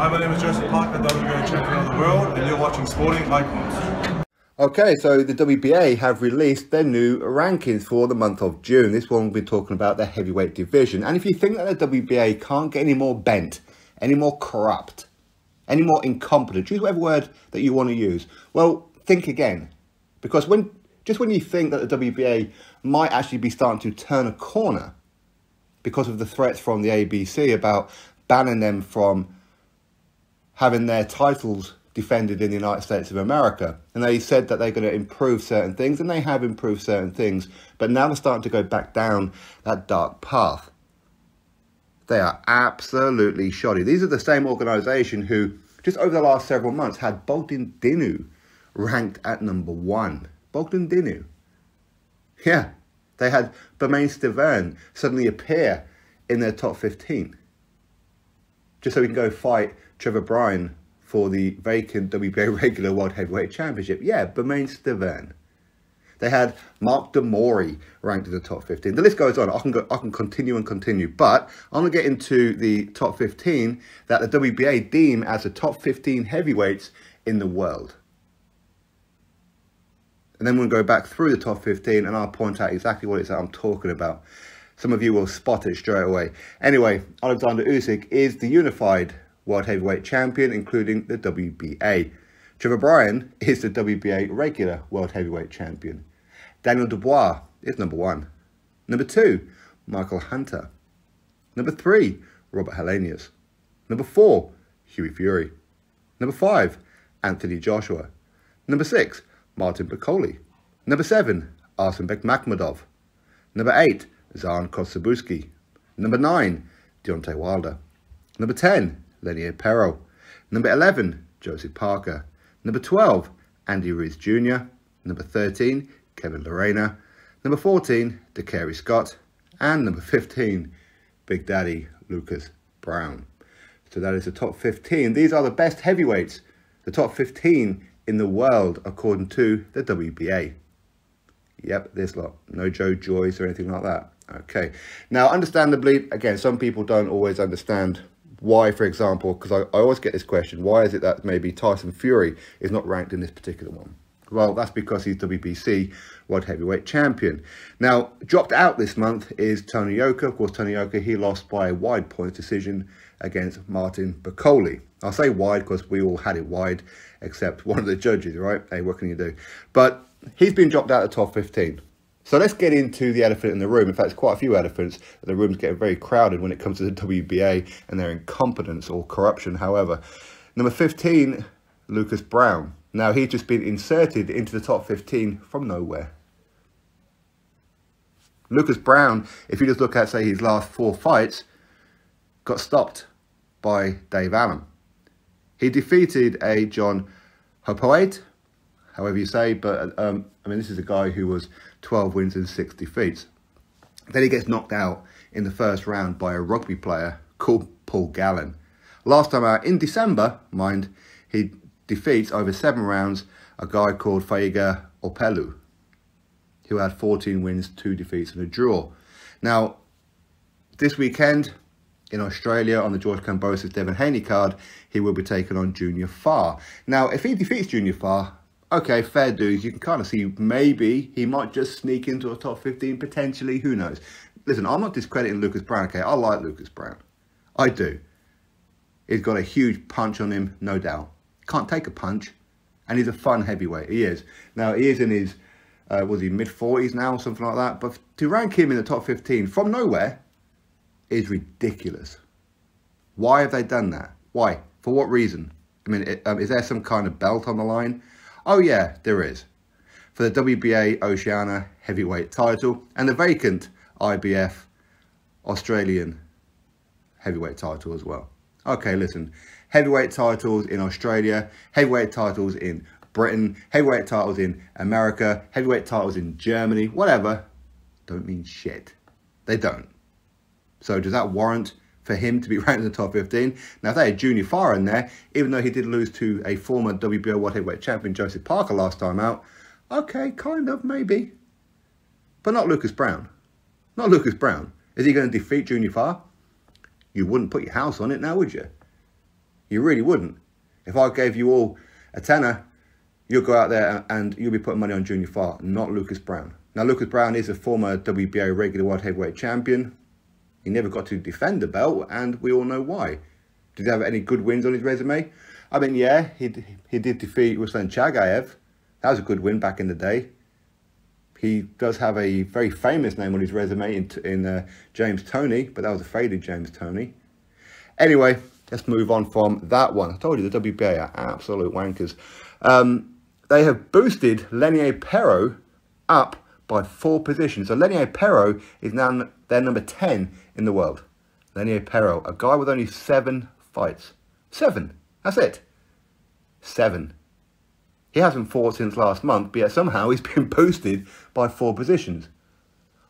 Hi, my name is Joseph Parker, WBA champion of the world, and you're watching Sporting Icons. Okay, so the WBA have released their new rankings for the month of June. This one we'll be talking about the heavyweight division. And if you think that the WBA can't get any more bent, any more corrupt, any more incompetent, choose whatever word that you want to use, well, think again. Because when just when you think that the WBA might actually be starting to turn a corner because of the threats from the ABC about banning them from having their titles defended in the United States of America. And they said that they're going to improve certain things, and they have improved certain things, but now they're starting to go back down that dark path. They are absolutely shoddy. These are the same organisation who, just over the last several months, had Bogdan Dinu ranked at number one. Bogdan Dinu. Yeah, they had Bermane Stiverne suddenly appear in their top 15. Just so he can go mm. fight Trevor Bryan for the vacant WBA regular World Heavyweight Championship. Yeah, Bermane Stiverne. They had Mark De Mori ranked in the top 15. The list goes on. I can go, I can continue and continue, but I'm going to get into the top 15 that the WBA deem as the top 15 heavyweights in the world. And then we'll go back through the top 15 and I'll point out exactly what it is that I'm talking about. Some of you will spot it straight away. Anyway, Alexander Usyk is the unified World Heavyweight Champion, including the WBA. Trevor Bryan is the WBA regular World Heavyweight Champion. Daniel Dubois is number one. Number two, Michael Hunter. Number three, Robert Helenius. Number four, Hughie Fury. Number five, Anthony Joshua. Number six, Martin Bakole. Number 7, Arslanbek Makhmudov. Number 8, Zhan Kossobutskiy. Number 9, Deontay Wilder. Number 10, Lenier Pero. Number 11, Joseph Parker. Number 12, Andy Ruiz Jr. Number 13, Kevin Lerena. Number 14, Dacarree Scott. And number 15, Big Daddy Lucas Browne. So that is the top 15. These are the best heavyweights. The top 15 in the world, according to the WBA. Yep, this lot. No Joe Joyce or anything like that. Okay. Now, understandably, again, some people don't always understand why, for example, because I, I always get this question, why is it that maybe Tyson Fury is not ranked in this particular one? Well, that's because he's WBC World Heavyweight Champion. Now, dropped out this month is Tony Yoka. Of course, Tony Yoka, he lost by a wide point decision against Martin Bakole. I'll say wide because we all had it wide, except one of the judges, right? Hey, what can you do? But he's been dropped out of the top 15. So let's get into the elephant in the room. In fact, it's quite a few elephants. The room's getting very crowded when it comes to the WBA and their incompetence or corruption, however. Number 15, Lucas Browne. Now, he's just been inserted into the top 15 from nowhere. Lucas Browne, if you just look at, say, his last four fights, got stopped by Dave Allen. He defeated a John Hopoate, however you say, but um, I mean, this is a guy who was 12 wins and 6 defeats. Then he gets knocked out in the first round by a rugby player called Paul Gallen. Last time out in December, mind, he defeats over seven rounds a guy called Faiga Opelu, who had 14 wins, two defeats and a draw. Now, this weekend, in Australia on the George Kambosos Devin Haney card, he will be taken on Junior Fa. Now, if he defeats Junior Fa, okay, fair dues. You can kind of see maybe he might just sneak into a top 15 potentially. Who knows? Listen, I'm not discrediting Lucas Browne, okay? I like Lucas Browne. I do. He's got a huge punch on him, no doubt. Can't take a punch. And he's a fun heavyweight. He is. Now, he is in his, uh, was he mid 40s now, or something like that. But to rank him in the top 15 from nowhere, is ridiculous. Why have they done that? Why? For what reason? I mean, um, is there some kind of belt on the line? Oh yeah, there is. For the WBA Oceania heavyweight title and the vacant IBF Australian heavyweight title as well. Okay, listen, heavyweight titles in Australia, heavyweight titles in Britain, heavyweight titles in America, heavyweight titles in Germany, whatever, don't mean shit. They don't. So does that warrant for him to be ranked in the top 15? Now, if they had Junior Fa in there, even though he did lose to a former WBO World Heavyweight Champion, Joseph Parker, last time out, okay, kind of, maybe. But not Lucas Browne. Not Lucas Browne. Is he going to defeat Junior Fa? You wouldn't put your house on it now, would you? You really wouldn't. If I gave you all a tenner, you'll go out there and you'll be putting money on Junior Fa, not Lucas Browne. Now, Lucas Browne is a former WBA regular world heavyweight champion. He never got to defend the belt, and we all know why. Did he have any good wins on his resume? I mean, yeah, he, he did defeat Ruslan Chagaev. That was a good win back in the day. He does have a very famous name on his resume in, in uh, James Toney, but that was a faded James Toney. Anyway, let's move on from that one. I told you the WBA are absolute wankers. Um, they have boosted Lenier Pero up by four positions. So Lenier Pero is now their number 10 in the world. Lenier Pero, a guy with only seven fights. Seven. That's it. Seven. He hasn't fought since last month, but yet somehow he's been boosted by four positions.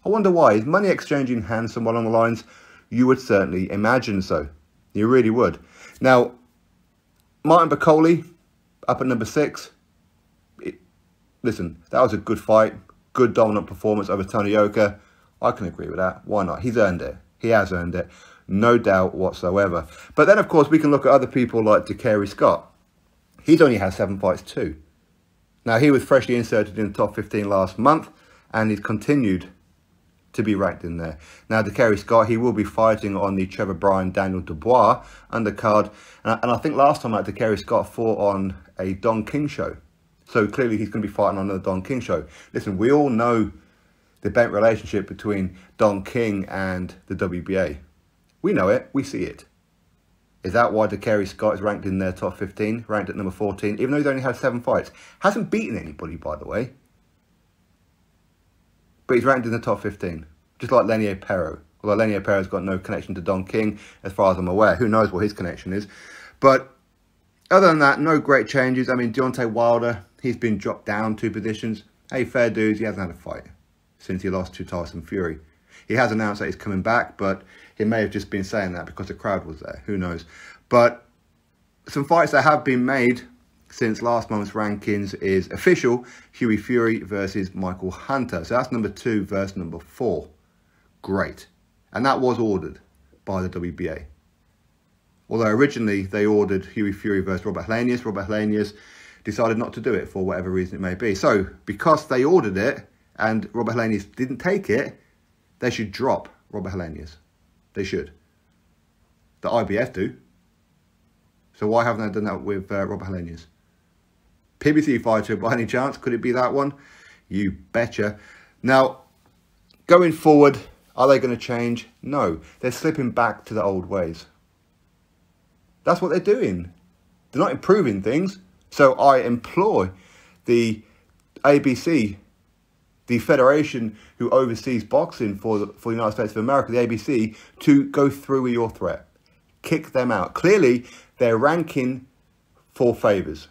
I wonder why. Is money exchanging hands somewhere along the lines? You would certainly imagine so. You really would. Now, Martin Bakole, up at number six. It, listen, that was a good fight. Good dominant performance over Tony Yoka. I can agree with that. Why not? He's earned it. He has earned it. No doubt whatsoever. But then, of course, we can look at other people like Dacarree Scott. He's only had seven fights too. Now, he was freshly inserted in the top 15 last month, and he's continued to be ranked in there. Now, Dacarree Scott, he will be fighting on the Trevor Bryan Daniel Dubois undercard. And, and I think last time out, Dacarree Scott fought on a Don King show. So clearly he's going to be fighting on the Don King show. Listen, we all know the bent relationship between Don King and the WBA. We know it. We see it. Is that why Dacarree Scott is ranked in their top 15, ranked at number 14, even though he's only had seven fights? Hasn't beaten anybody, by the way. But he's ranked in the top 15, just like Lenier Pero. Although Lenier Pero's got no connection to Don King, as far as I'm aware. Who knows what his connection is. But other than that, no great changes. I mean, Deontay Wilder, he's been dropped down two positions. Hey, fair dues, he hasn't had a fight since he lost to Tyson Fury. He has announced that he's coming back, but he may have just been saying that because the crowd was there. Who knows? But some fights that have been made since last month's rankings is official Hughie Fury versus Michael Hunter. So that's number two versus number four. Great. And that was ordered by the WBA. Although originally they ordered Hughie Fury versus Robert Helenius, Robert Helenius decided not to do it for whatever reason it may be. So because they ordered it and Robert Helenius didn't take it, they should drop Robert Helenius. They should. The IBF do. So why haven't they done that with uh, Robert Helenius? PBC fighter, by any chance? Could it be that one? You betcha. Now, going forward, are they going to change? No. They're slipping back to the old ways. That's what they're doing. They're not improving things. So I implore the ABC the federation who oversees boxing for the, for the United States of America, the ABC, to go through with your threat. Kick them out. Clearly, they're ranking for favours.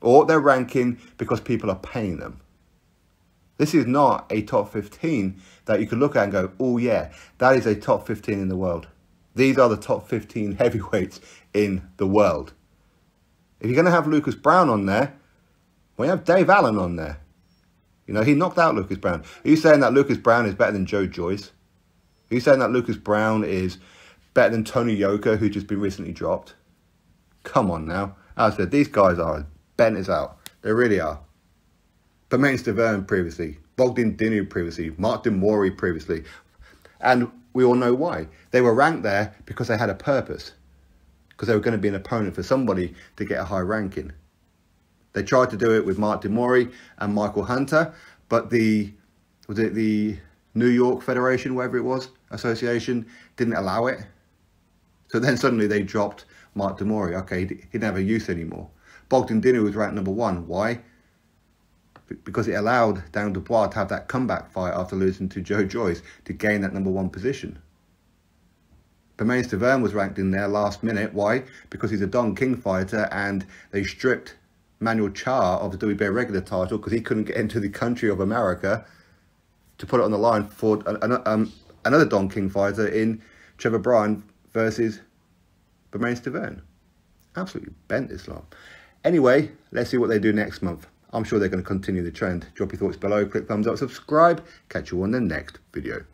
Or they're ranking because people are paying them. This is not a top 15 that you can look at and go, oh yeah, that is a top 15 in the world. These are the top 15 heavyweights in the world. If you're going to have Lucas Browne on there, you have Dave Allen on there. You know, he knocked out Lucas Browne. Are you saying that Lucas Browne is better than Joe Joyce? Are you saying that Lucas Browne is better than Tony Yoka, who just been recently dropped? Come on now. As I said, these guys are bent as out. They really are. Bermane Stiverne previously, Bogdan Dinu previously, Mark De Mori previously. And we all know why. They were ranked there because they had a purpose. Because they were going to be an opponent for somebody to get a high ranking. They tried to do it with Mark De Mori and Michael Hunter, but the was it the New York Federation, whatever it was, association, didn't allow it. So then suddenly they dropped Mark De Mori. Okay, he didn't have a use anymore. Bogdan Dinu was ranked number one. Why? Because it allowed Dan Dubois to have that comeback fight after losing to Joe Joyce to gain that number one position. Bermane Stiverne was ranked in there last minute. Why? Because he's a Don King fighter and they stripped Manuel Charr of the WBA regular title because he couldn't get into the country of America to put it on the line for an, um, another Don King fighter in Trevor Bryan versus Bermane Stiverne. Absolutely bent this Islam. Anyway, let's see what they do next month. I'm sure they're going to continue the trend. Drop your thoughts below, click thumbs up, subscribe. Catch you on the next video.